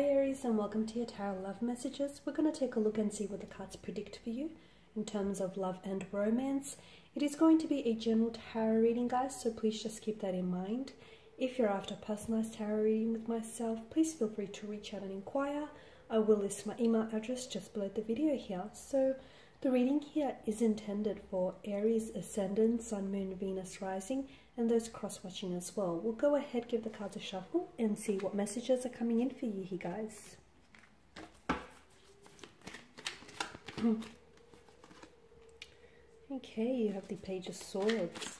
Hi Aries and welcome to your Tarot Love Messages. We're going to take a look and see what the cards predict for you in terms of love and romance. It is going to be a general tarot reading guys, so please just keep that in mind. If you're after personalized tarot reading with myself, please feel free to reach out and inquire. I will list my email address just below the video here. So the reading here is intended for Aries Ascendant, Sun, Moon, Venus rising and those cross-watching as well. We'll go ahead, give the cards a shuffle and see what messages are coming in for you here, guys. okay, you have the Page of Swords.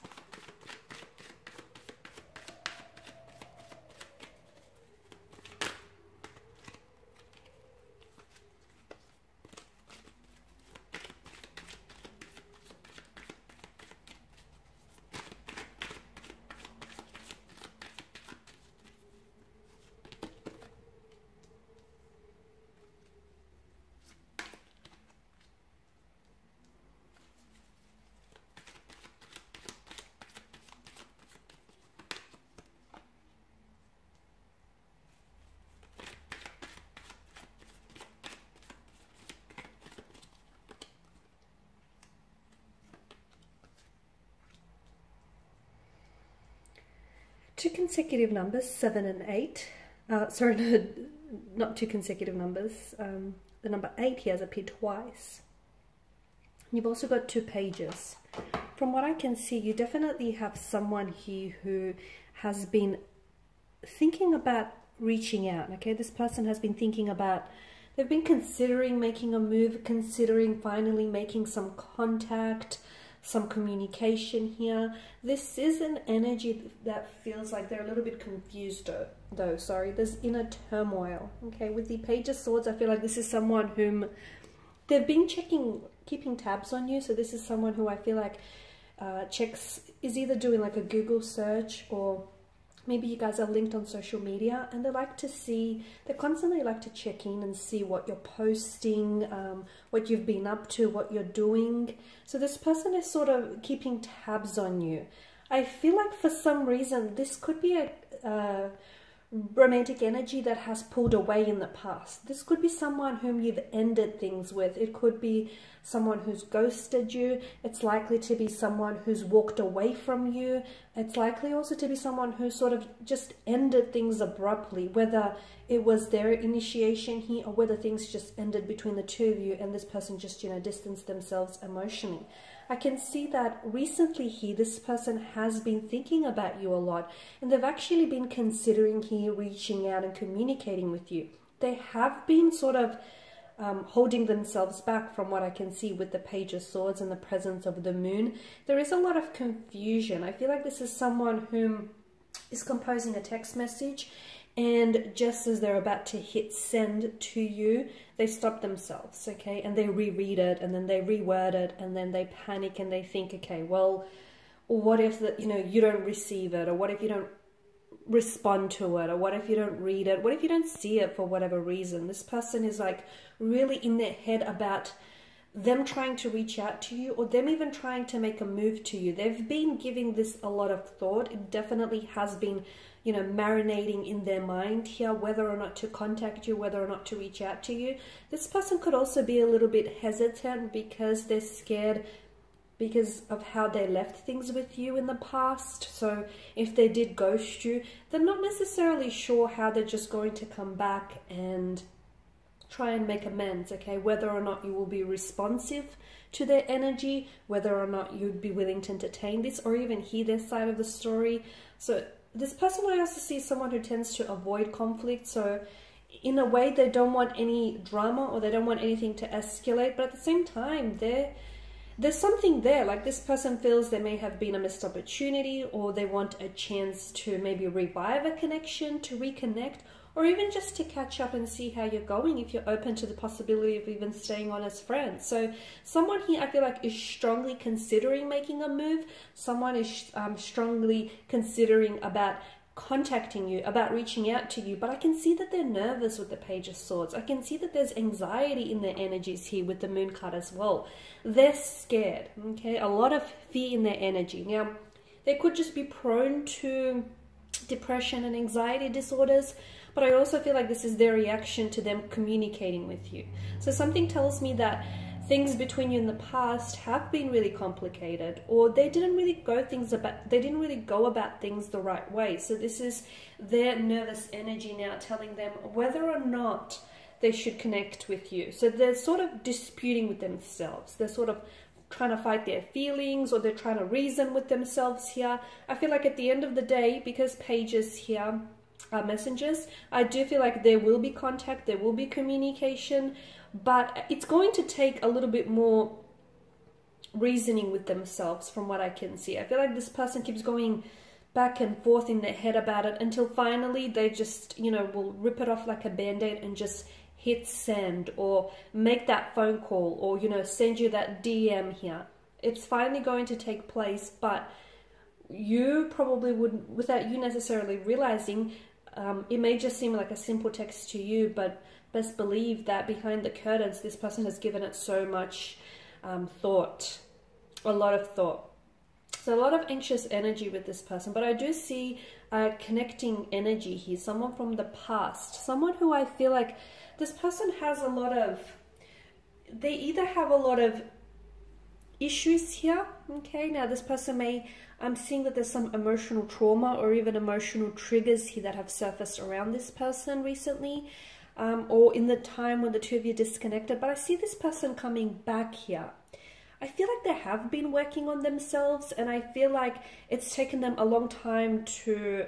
Two consecutive numbers, seven and eight. Uh, sorry, no, not two consecutive numbers. Um, the number eight here has appeared twice. You've also got two pages. From what I can see, you definitely have someone here who has been thinking about reaching out. Okay, this person has been thinking about, they've been considering making a move, considering finally making some contact, some communication here. This is an energy that feels like they're a little bit confused though, though sorry. There's inner turmoil. Okay, with the Page of Swords, I feel like this is someone whom they've been checking, keeping tabs on you. So this is someone who I feel like uh, checks, is either doing like a Google search or maybe you guys are linked on social media and they like to see they constantly like to check in and see what you're posting um, what you've been up to what you're doing. So this person is sort of keeping tabs on you. I feel like for some reason this could be a uh, romantic energy that has pulled away in the past. This could be someone whom you've ended things with. It could be someone who's ghosted you. It's likely to be someone who's walked away from you. It's likely also to be someone who sort of just ended things abruptly, whether it was their initiation here or whether things just ended between the two of you and this person just, you know, distanced themselves emotionally. I can see that recently here, this person has been thinking about you a lot and they've actually been considering here reaching out and communicating with you. They have been sort of um, holding themselves back from what I can see with the Page of Swords and the presence of the moon. There is a lot of confusion. I feel like this is someone whom is composing a text message and just as they're about to hit send to you they stop themselves okay? And they reread it and then they reword it and then they panic and they think okay well what if that you know you don't receive it? Or what if you don't respond to it? Or what if you don't read it? What if you don't see it for whatever reason? This person is like really in their head about them trying to reach out to you or them even trying to make a move to you they've been giving this a lot of thought it definitely has been you know, marinating in their mind here whether or not to contact you, whether or not to reach out to you. This person could also be a little bit hesitant because they're scared because of how they left things with you in the past. So if they did ghost you, they're not necessarily sure how they're just going to come back and try and make amends, okay? Whether or not you will be responsive to their energy, whether or not you'd be willing to entertain this or even hear their side of the story. So this person I also see someone who tends to avoid conflict. So in a way, they don't want any drama or they don't want anything to escalate. But at the same time, they're there's something there like this person feels there may have been a missed opportunity or they want a chance to maybe revive a connection to reconnect or even just to catch up and see how you're going if you're open to the possibility of even staying on as friends. So someone here I feel like is strongly considering making a move. Someone is um, strongly considering about contacting you, about reaching out to you, but I can see that they're nervous with the Page of Swords. I can see that there's anxiety in their energies here with the Moon card as well. They're scared, okay? A lot of fear in their energy. Now, they could just be prone to depression and anxiety disorders, but I also feel like this is their reaction to them communicating with you. So something tells me that things between you in the past have been really complicated or they didn't really go things about they didn't really go about things the right way. So this is their nervous energy now telling them whether or not they should connect with you. So they're sort of disputing with themselves. They're sort of trying to fight their feelings or they're trying to reason with themselves here. I feel like at the end of the day because pages here Uh, are messengers i do feel like there will be contact there will be communication but it's going to take a little bit more reasoning with themselves from what I can see. I feel like this person keeps going back and forth in their head about it until finally they just, you know, will rip it off like a band-aid and just hit send or make that phone call or, you know, send you that DM here. It's finally going to take place, but you probably wouldn't, without you necessarily realizing, um, it may just seem like a simple text to you, but best believe that behind the curtains, this person has given it so much um, thought, a lot of thought. So a lot of anxious energy with this person, but I do see a connecting energy here, someone from the past, someone who I feel like this person has a lot of, they either have a lot of issues here, okay, now this person may, I'm seeing that there's some emotional trauma or even emotional triggers here that have surfaced around this person recently um, or in the time when the two of you disconnected, but I see this person coming back here. I feel like they have been working on themselves, and I feel like it's taken them a long time to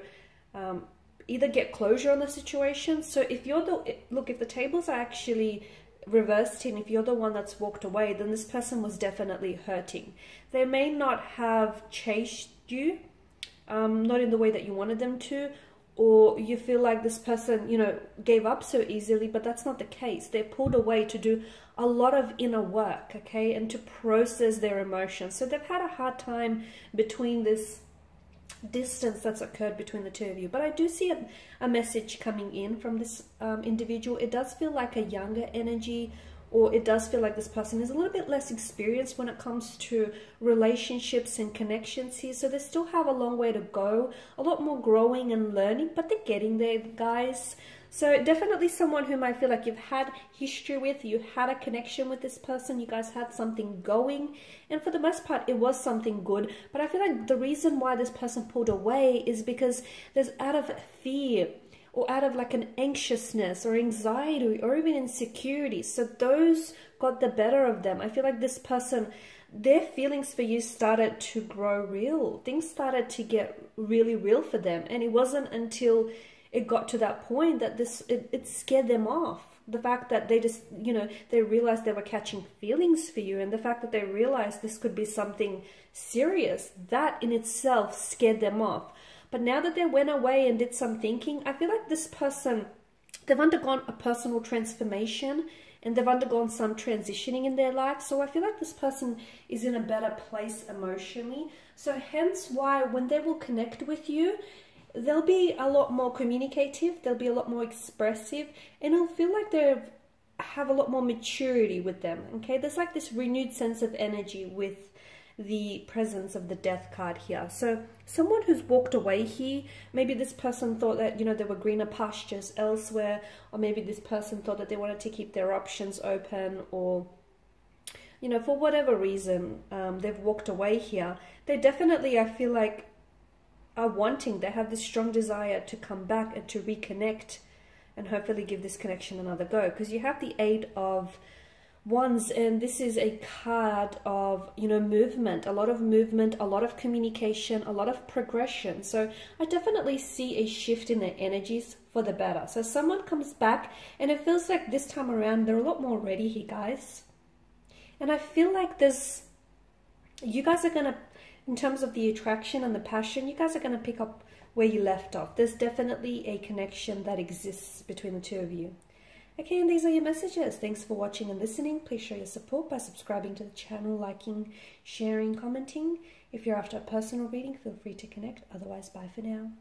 um, either get closure on the situation. So if you're the look, if the tables are actually reversed and if you're the one that's walked away, then this person was definitely hurting. They may not have chased you, um, not in the way that you wanted them to, or you feel like this person, you know, gave up so easily, but that's not the case. They're pulled away to do a lot of inner work, okay, and to process their emotions. So they've had a hard time between this distance that's occurred between the two of you. But I do see a, a message coming in from this um, individual. It does feel like a younger energy or it does feel like this person is a little bit less experienced when it comes to relationships and connections here. So they still have a long way to go, a lot more growing and learning, but they're getting there, guys. So definitely someone whom I feel like you've had history with, you had a connection with this person, you guys had something going, and for the most part it was something good. But I feel like the reason why this person pulled away is because there's out of fear or out of like an anxiousness or anxiety or even insecurity. So those got the better of them. I feel like this person, their feelings for you started to grow real. Things started to get really real for them. And it wasn't until it got to that point that this it, it scared them off the fact that they just you know they realized they were catching feelings for you and the fact that they realized this could be something serious that in itself scared them off but now that they went away and did some thinking, I feel like this person, they've undergone a personal transformation and they've undergone some transitioning in their life. So I feel like this person is in a better place emotionally. So hence why when they will connect with you, they'll be a lot more communicative, they'll be a lot more expressive, and it'll feel like they have a lot more maturity with them. Okay, there's like this renewed sense of energy with the presence of the death card here. So someone who's walked away here, maybe this person thought that, you know, there were greener pastures elsewhere, or maybe this person thought that they wanted to keep their options open, or, you know, for whatever reason, um, they've walked away here. They definitely, I feel like, are wanting, they have this strong desire to come back and to reconnect and hopefully give this connection another go. Because you have the Eight of Wands and this is a card of you know movement a lot of movement a lot of communication a lot of progression. So i definitely see a shift in their energies for the better. So someone comes back and it feels like this time around they're a lot more ready here guys. And i feel like there's you guys are gonna in terms of the attraction and the passion you guys are gonna pick up where you left off there's definitely a connection that exists between the two of you Okay, and these are your messages. Thanks for watching and listening. Please show your support by subscribing to the channel, liking, sharing, commenting. If you're after a personal reading, feel free to connect. Otherwise, bye for now.